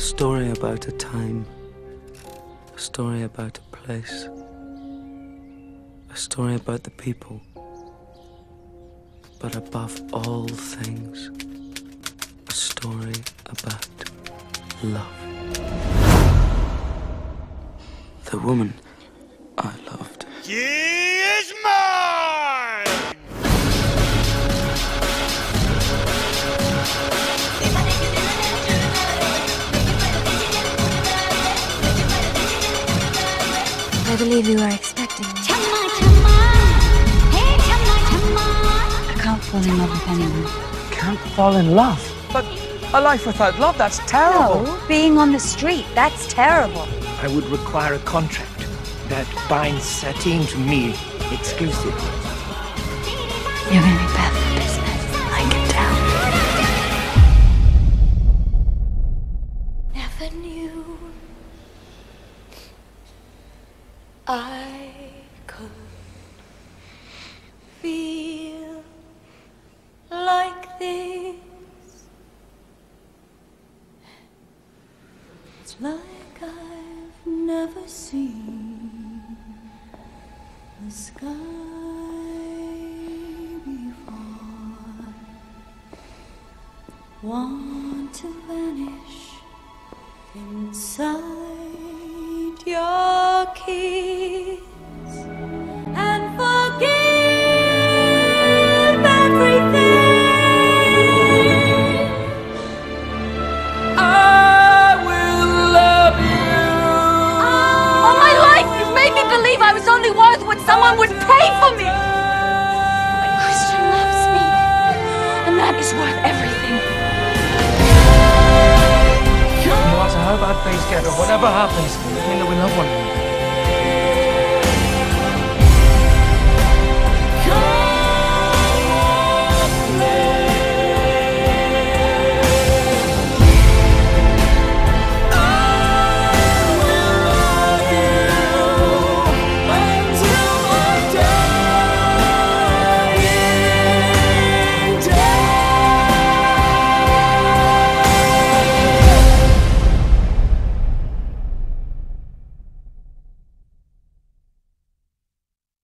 story about a time, a story about a place, a story about the people, but above all things, a story about love. The woman I loved. She I believe you are expecting me. I can't fall in love with anyone. Can't fall in love. But a life without love, that's terrible. No, being on the street, that's terrible. I would require a contract that binds Satine to me exclusively. You're in bad for business. I can tell. Never knew I could feel like this. It's like I've never seen the sky before. Want to vanish inside your kiss and forgive everything. I will love you. All my life, you've made me believe I was only worth what someone would pay for me. But Christian loves me, and that is worth everything. No matter how bad things get or whatever happens, we doesn't we love one another.